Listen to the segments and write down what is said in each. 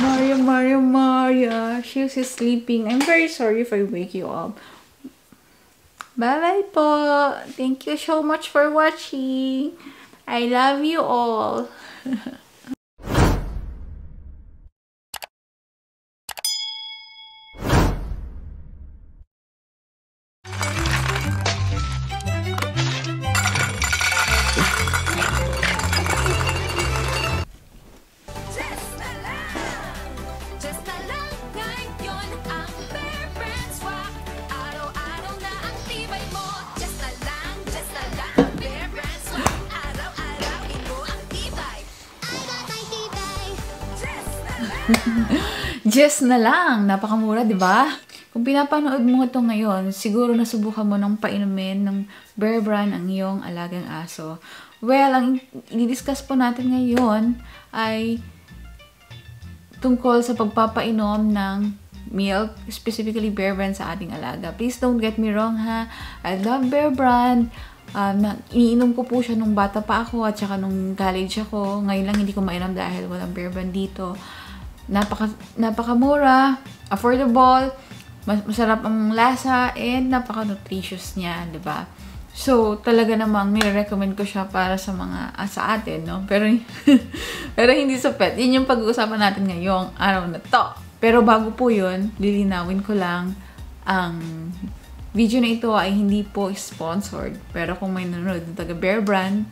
Maria, Maria, Maria. She's sleeping. I'm very sorry if I wake you up. Bye-bye po. Thank you so much for watching. I love you all. Just na lang. Napakamura, di ba? Kung pinapanood mo ito ngayon, siguro nasubukan mo ng painumin ng Bear Brand ang iyong alagang aso. Well, ang i-discuss po natin ngayon ay tungkol sa pagpapainom ng milk, specifically Bear Brand sa ating alaga. Please don't get me wrong ha. I love Bear Brand. Um, iniinom ko po siya nung bata pa ako at saka nung college ako. Ngayon lang hindi ko mainam dahil walang Bear Brand dito. Napaka, napakamura, affordable, mas, masarap ang lasa, and napaka-nutritious niya, di ba? So, talaga namang nire-recommend ko siya para sa mga, ah, sa atin, no? Pero, pero hindi sa pet. Yun yung pag-uusapan natin ngayong araw na to. Pero bago po yun, lilinawin ko lang, ang video na ito ay hindi po sponsored. Pero kung may nanonood ng taga Bear Brand,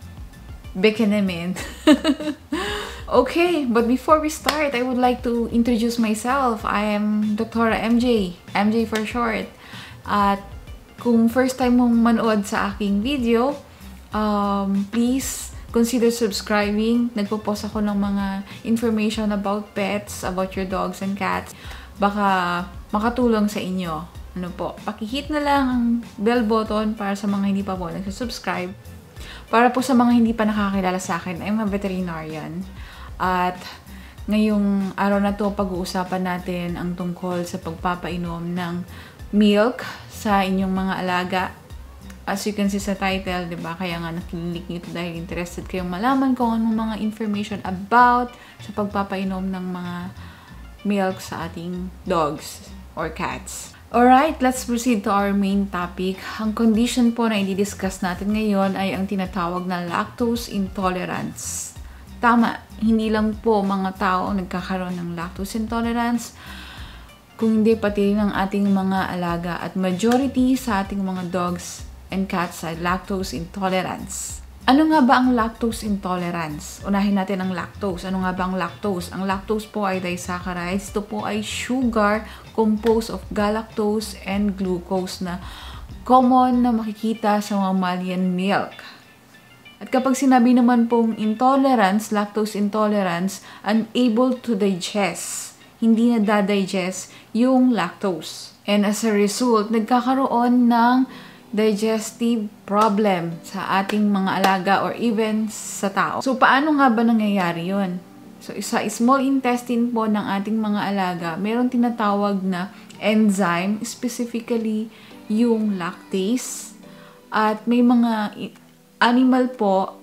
namin. okay, but before we start, I would like to introduce myself. I am Dr. MJ. MJ for short. At kung first time mong manood sa aking video, um, please consider subscribing. Nagpo-post ako ng mga information about pets, about your dogs and cats. Baka makatulong sa inyo. Ano po, pakihit na lang ang bell button para sa mga hindi pa po nagsasubscribe. Para po sa mga hindi pa nakakilala sa akin, I'm a veterinarian. At ngayong araw na to, pag-uusapan natin ang tungkol sa pagpapainom ng milk sa inyong mga alaga. As you can see sa title, di ba? Kaya nga nakilig nyo ito dahil interested kayong malaman kung anong mga information about sa pagpapainom ng mga milk sa ating dogs or cats. Alright, let's proceed to our main topic. Ang condition po na i-discuss natin ngayon ay ang tinatawag na lactose intolerance. Tama, hindi lang po mga tao nagkakaroon ng lactose intolerance, kung hindi pati ang ating mga alaga at majority sa ating mga dogs and cats ay lactose intolerance. Ano nga ba ang lactose intolerance? Unahin natin ang lactose. Ano nga ba ang lactose? Ang lactose po ay disaccharides. Ito po ay sugar composed of galactose and glucose na common na makikita sa mammalian milk. At kapag sinabi naman pong intolerance, lactose intolerance, unable to digest, hindi na dadigest yung lactose. And as a result, nagkakaroon ng digestive problem sa ating mga alaga or even sa tao. So, paano nga ba nangyayari yon? So, sa small intestine po ng ating mga alaga, meron tinatawag na enzyme, specifically yung lactase. At may mga animal po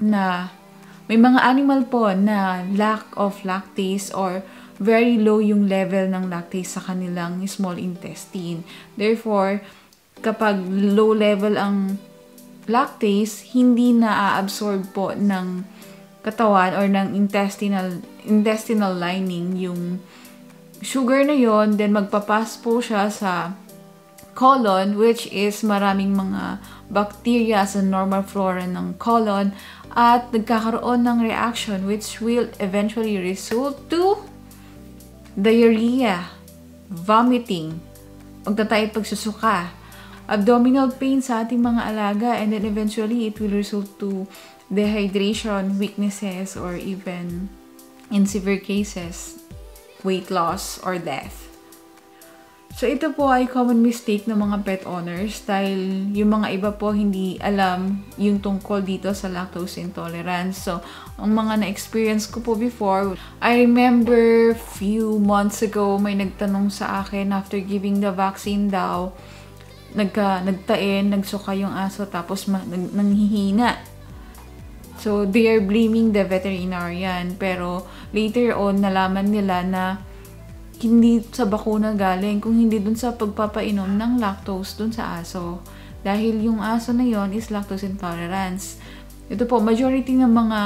na may mga animal po na lack of lactase or very low yung level ng lactase sa kanilang small intestine. Therefore, kapag low level ang lactase, hindi na-absorb po ng katawan or ng intestinal intestinal lining yung sugar na yon then magpapas po siya sa colon which is maraming mga bacteria sa normal flora ng colon at nagkakaroon ng reaction which will eventually result to diarrhea, vomiting, pagtatay at pagsusuka, abdominal pain sa ating mga alaga, and then eventually it will result to dehydration, weaknesses, or even in severe cases, weight loss or death. So, ito po ay common mistake ng mga pet owners dahil yung mga iba po hindi alam yung tungkol dito sa lactose intolerance. So, ang mga na-experience ko po before, I remember few months ago may nagtanong sa akin after giving the vaccine daw, nagka, nagtain, nagsuka yung aso, tapos nang, nanghihina. So, they are blaming the veterinarian. Pero, later on, nalaman nila na hindi sa bakuna galing, kung hindi dun sa pagpapainom ng lactose dun sa aso. Dahil yung aso na yon is lactose intolerance. Ito po, majority ng mga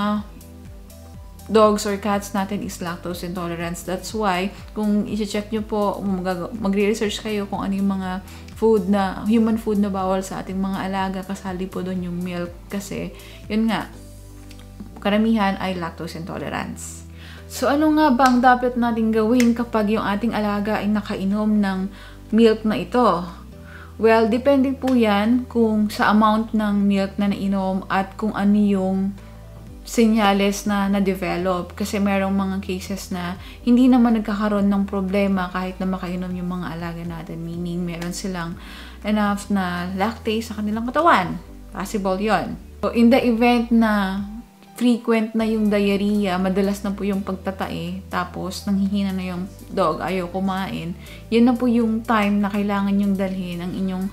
dogs or cats natin is lactose intolerance. That's why, kung i-check nyo po, mag- magre-research kayo kung ano yung mga food na, human food na bawal sa ating mga alaga, kasali po doon yung milk. Kasi, yun nga, karamihan ay lactose intolerance. So, ano nga ba ang dapat natin gawin kapag yung ating alaga ay nakainom ng milk na ito? Well, depende po yan kung sa amount ng milk na nainom at kung ano yung senyales na na-develop. Kasi merong mga cases na hindi naman nagkakaroon ng problema kahit na makainom yung mga alaga natin. Meaning, meron silang enough na lactase sa kanilang katawan. Possible yon. So, in the event na frequent na yung diarrhea, madalas na po yung pagtatae, tapos nanghihina na yung dog, ayaw kumain, yun na po yung time na kailangan yung dalhin ang inyong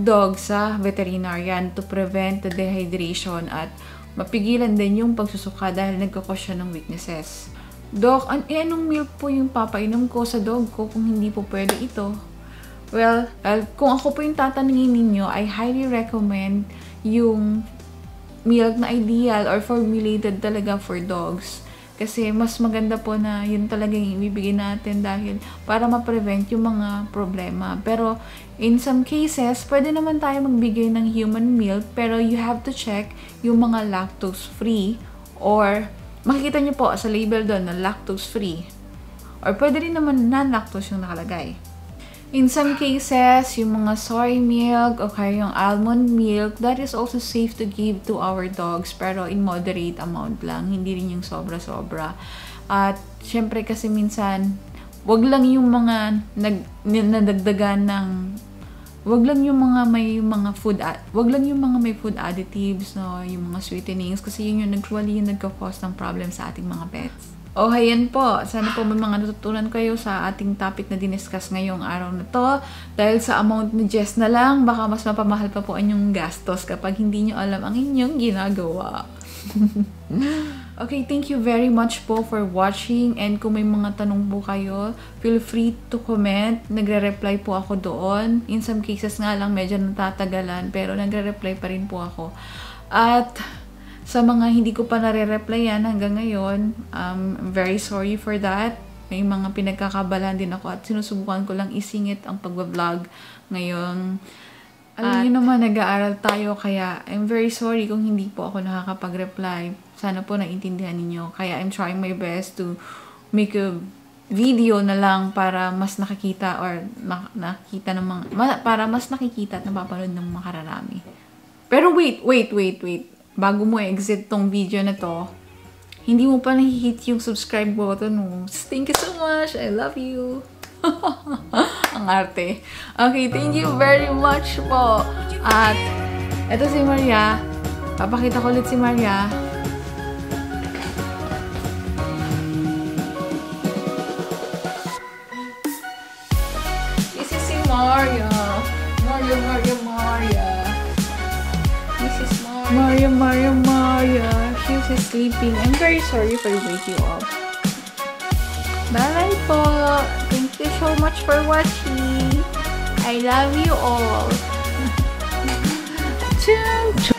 dog sa veterinarian to prevent the dehydration at mapigilan din yung pagsusuka dahil nagkakos siya ng weaknesses. Doc, an eh, anong milk po yung papainom ko sa dog ko kung hindi po pwede ito? Well, uh, kung ako po yung tatanungin ninyo, I highly recommend yung milk na ideal or formulated talaga for dogs. Kasi mas maganda po na yun talaga yung ibibigay natin dahil para ma-prevent yung mga problema. Pero in some cases, pwede naman tayo magbigay ng human milk pero you have to check yung mga lactose free or makikita nyo po sa label doon na lactose free. Or pwede rin naman non-lactose yung nakalagay. In some cases, yung mga soy milk o kaya yung almond milk, that is also safe to give to our dogs pero in moderate amount lang, hindi rin yung sobra-sobra. At syempre kasi minsan, wag lang yung mga nag, nadagdagan ng wag lang yung mga may mga food ad- wag lang yung mga may food additives no yung mga sweetenings kasi yun yung actually yung nagka-cause ng problem sa ating mga pets. Oh, ayan po. Sana po may mga natutunan kayo sa ating topic na diniscuss ngayong araw na to. Dahil sa amount ni Jess na lang, baka mas mapamahal pa po ang gastos kapag hindi nyo alam ang inyong ginagawa. okay, thank you very much po for watching and kung may mga tanong po kayo, feel free to comment. Nagre-reply po ako doon. In some cases nga lang medyo natatagalan pero nagre-reply pa rin po ako. At sa mga hindi ko pa nare-replyan hanggang ngayon, um, I'm very sorry for that. May mga pinagkakabalan din ako at sinusubukan ko lang isingit ang pagbablog ngayon. Alam niyo naman, nag-aaral tayo kaya I'm very sorry kung hindi po ako nakakapag-reply. Sana po naintindihan ninyo. Kaya I'm trying my best to make a video na lang para mas nakikita or na, nakikita ng mga, ma- para mas nakikita at napapanood ng mga kararami. Pero wait, wait, wait, wait. Bago mo exit tong video na to, hindi mo pa nahihit yung subscribe button mo. Thank you so much. I love you. Ang arte. Okay, thank you very much po. At ito si Maria. Papakita ko ulit si Maria. Maria. Maria, Maria. She's sleeping. I'm very sorry for waking you up. Bye po. Thank you so much for watching. I love you all. Chum.